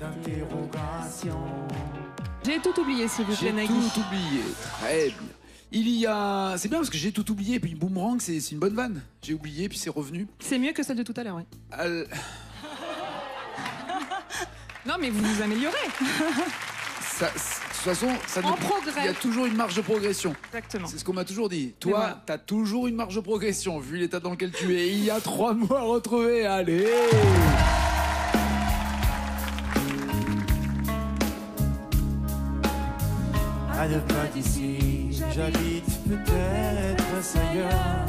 d'interrogation. J'ai tout oublié, s'il vous plaît, J'ai Nagui. tout oublié. Très bien. Il y a. C'est bien parce que j'ai tout oublié. Puis Boomerang, c'est c'est une bonne vanne. J'ai oublié, puis c'est revenu. C'est mieux que celle de tout à l'heure, oui. Al- Non, mais vous vous améliorez. ça- de toute façon, ça En ne- progrès. il y a toujours une marge de progression. Exactement. C'est ce qu'on m'a toujours dit. Toi, voilà. t'as toujours une marge de progression, vu l'état dans lequel tu es. Il y a trois mois à retrouver. Allez À deux pas d'ici, j'habite peut-être ailleurs.